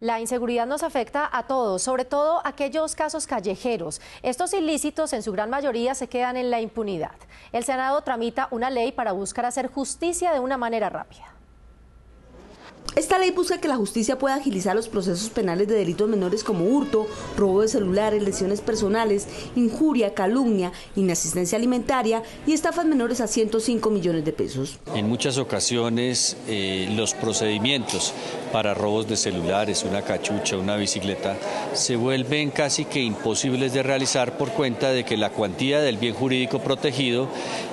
La inseguridad nos afecta a todos, sobre todo aquellos casos callejeros. Estos ilícitos en su gran mayoría se quedan en la impunidad. El Senado tramita una ley para buscar hacer justicia de una manera rápida. Esta ley busca que la justicia pueda agilizar los procesos penales de delitos menores como hurto, robo de celulares, lesiones personales, injuria, calumnia, inasistencia alimentaria y estafas menores a 105 millones de pesos. En muchas ocasiones eh, los procedimientos para robos de celulares, una cachucha, una bicicleta, se vuelven casi que imposibles de realizar por cuenta de que la cuantía del bien jurídico protegido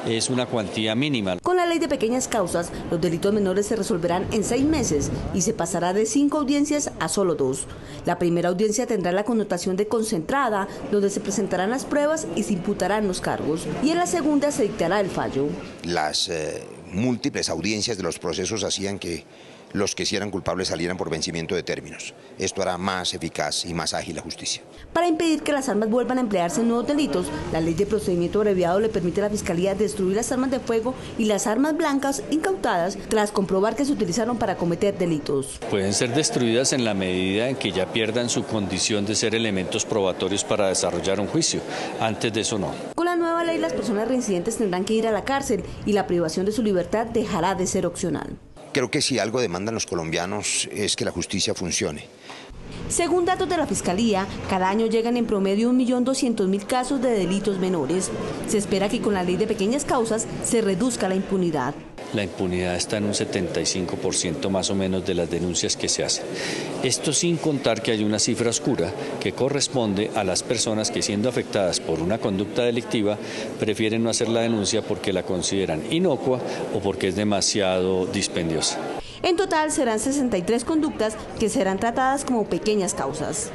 es una cuantía mínima. Con la ley de pequeñas causas, los delitos menores se resolverán en seis meses y se pasará de cinco audiencias a solo dos. La primera audiencia tendrá la connotación de concentrada, donde se presentarán las pruebas y se imputarán los cargos, y en la segunda se dictará el fallo. Las eh, múltiples audiencias de los procesos hacían que los que si eran culpables salieran por vencimiento de términos. Esto hará más eficaz y más ágil la justicia. Para impedir que las armas vuelvan a emplearse en nuevos delitos, la ley de procedimiento abreviado le permite a la Fiscalía destruir las armas de fuego y las armas blancas incautadas tras comprobar que se utilizaron para cometer delitos. Pueden ser destruidas en la medida en que ya pierdan su condición de ser elementos probatorios para desarrollar un juicio. Antes de eso no. Nueva ley las personas reincidentes tendrán que ir a la cárcel y la privación de su libertad dejará de ser opcional. Creo que si algo demandan los colombianos es que la justicia funcione. Según datos de la Fiscalía, cada año llegan en promedio 1.200.000 casos de delitos menores. Se espera que con la ley de pequeñas causas se reduzca la impunidad la impunidad está en un 75% más o menos de las denuncias que se hacen. Esto sin contar que hay una cifra oscura que corresponde a las personas que siendo afectadas por una conducta delictiva prefieren no hacer la denuncia porque la consideran inocua o porque es demasiado dispendiosa. En total serán 63 conductas que serán tratadas como pequeñas causas.